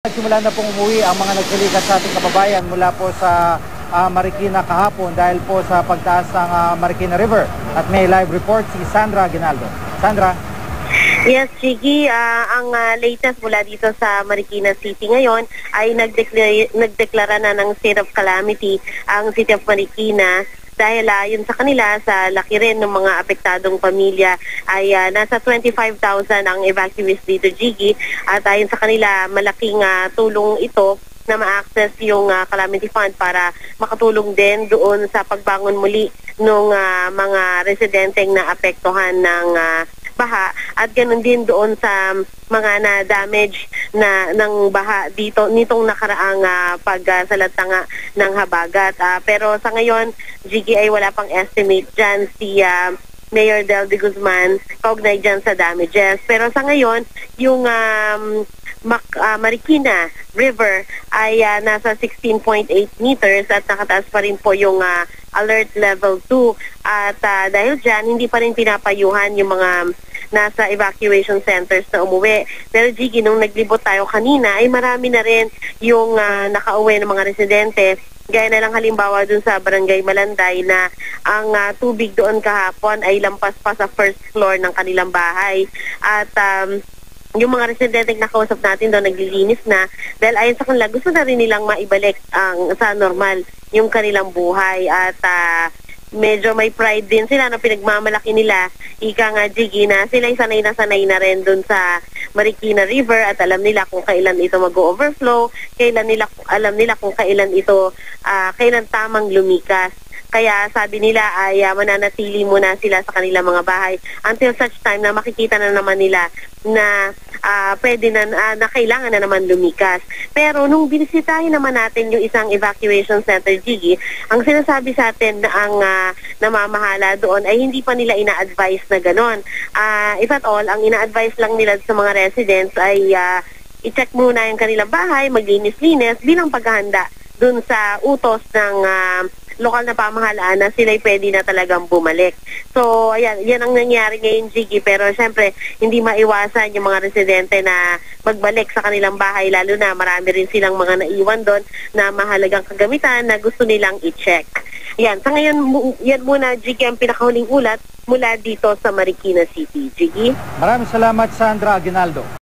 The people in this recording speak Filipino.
Nagsimula na pong umuwi ang mga nagsilikat sa ating kababayan mula po sa ah, Marikina kahapon dahil po sa pagtaas ng ah, Marikina River. At may live report si Sandra Ginaldo. Sandra? Yes, Chigi, ah, ang ah, latest mula dito sa Marikina City ngayon ay nagdeklara, nagdeklara na ng state of calamity ang City of Marikina dahil ah, yun sa kanila sa laki rin ng mga apektadong pamilya ay ah, nasa 25,000 ang evacuees dito, Jiggy. At ayon sa kanila, malaking ah, tulong ito na ma-access yung ah, calamity fund para makatulong din doon sa pagbangon muli ng mga residenteng na apektuhan ng ah, baha at ganoon din doon sa mga na damage na ng baha dito nitong nakaraang uh, pagsalanta nga ng habagat. Ah, pero sa ngayon, GGI wala pang estimate dyan si ah, Mayor Del de Guzman kaugnay dyan sa damages. Pero sa ngayon, yung um, Mac- ah, Marikina River ay ah, nasa 16.8 meters at nakataas pa rin po yung ah, alert level 2. At ah, dahil dyan, hindi pa rin pinapayuhan yung mga nasa evacuation centers na umuwi. Pero Gigi, nung naglibot tayo kanina, ay marami na rin yung ah, nakauwi ng mga residente. Gaya na lang halimbawa dun sa Barangay Malanday na ang ah, tubig doon kahapon ay lampas pa sa first floor ng kanilang bahay. At um, yung mga residente na nakausap natin doon naglilinis na. Dahil ayon sa kanila gusto na rin nilang maibalik ang sa normal yung kanilang buhay. At ah, medyo may pride din sila na pinagmamalaki nila. Ika nga Jiggy na sila sanay na sanay na rin doon sa Marikina River. At alam nila kung kailan ito mag-overflow. Kailan nila alam nila kung kailan ito ah, kailan tamang lumikas kaya sabi nila ay ah, mananatili muna sila sa kanilang mga bahay until such time na makikita na naman nila na ah, pwede na, ah, na kailangan na naman lumikas. Pero nung binisitahin naman natin yung isang evacuation center, Gigi, ang sinasabi sa atin na ang ah, namamahala doon ay hindi pa nila ina-advise na ganon. Ah, if at all, ang ina-advise lang nila sa mga residents ay ah, i-check muna yung kanilang bahay, maglinis-linis bilang paghahanda dun sa utos ng ah, lokal na pamahalaan na sila'y pwede na talagang bumalik. So, ayan, yan ang nangyari ngayon, Jiggy. Pero syempre, hindi maiwasan yung mga residente na magbalik sa kanilang bahay, lalo na marami rin silang mga naiwan doon na mahalagang kagamitan na gusto nilang i-check. Yan, sa ngayon, yan muna, Jiggy, ang pinakahuling ulat mula dito sa Marikina City. Jiggy? Maraming salamat Sandra Ginaldo.